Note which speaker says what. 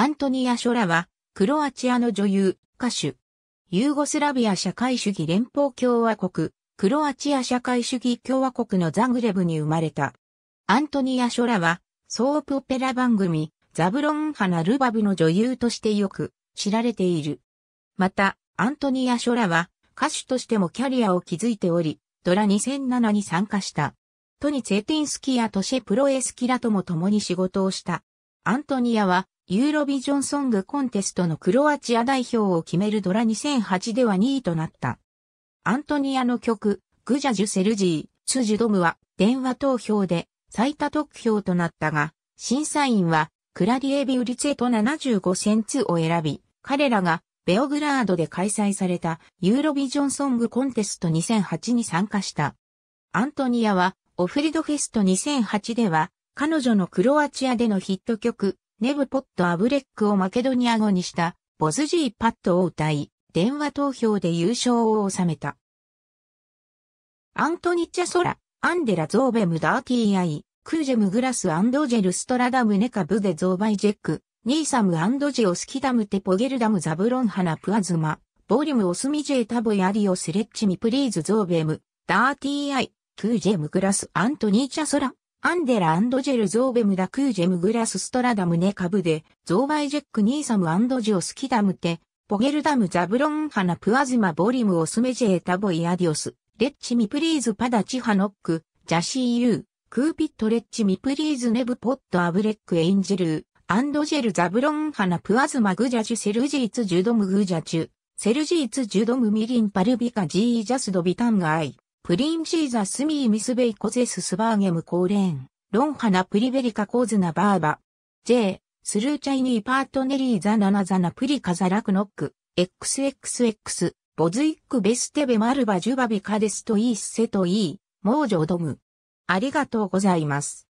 Speaker 1: アントニア・ショラは、クロアチアの女優、歌手。ユーゴスラビア社会主義連邦共和国、クロアチア社会主義共和国のザグレブに生まれた。アントニア・ショラは、ソープオペラ番組、ザブロン・ハナ・ルバブの女優としてよく知られている。また、アントニア・ショラは、歌手としてもキャリアを築いており、ドラ2007に参加した。トニ・ツェティンスキやトシェ・プロエスキラとも共に仕事をした。アントニアは、ユーロビジョンソングコンテストのクロアチア代表を決める Dora 2008では2位となった。アントニアの曲、グジャジュセルジー、ツジュドムは電話投票で最多得票となったが、審査員は Kraljevi ulice と75 Cents を選び、彼らがベオグラードで開催されたユーロビジョンソングコンテスト2008に参加した。アントニアはオフリドフェスト2008では彼女のクロアチアでのヒット曲ネブポットアブレックをマケドニア語にしたボズジーパットを歌い、電話投票で優勝を収めた。アントニッチャソラ、アンデラゾーベムダーティーアイ、クージェムグラスアンドジェルストラダムネカブデゾーバイジェック、ニーサムアンドジオスキダムテポゲルダムザブロンハナプアズマ、ボリュムオスミジェタボヤリオスレッチミプリーズゾーベム、ダーティーアイ、クージェムグラスアントニーチャソラ、アンデラアンドジェルゾーベムダクージェムグラスストラダムネカブデ、ゾーバイジェックニーサムアンドジオスキダムテ、ポゲルダムザブロンハナプアズマボリムオスメジェータボイアディオス、レッチミプリーズパダチハノック、ジャシーユー、クーピットレッチミプリーズネブポットアブレックエインジェルーアンドジェルザブロンハナプアズマグジャジュセルジーツジュドムグジャチュ、セルジーツジュドムミリンパルビカジージャスドビタンガイ、プリンシーザスミーミスベイコゼススバーゲムコーレーン、ロンハナプリベリカコーズナバーバ、J、スルーチャイニーパートネリーザナナザナプリカザラクノック、XXX、ボズイックベステベマルバジュバビカデストイースセトイー、モージョドム。ありがとうございます。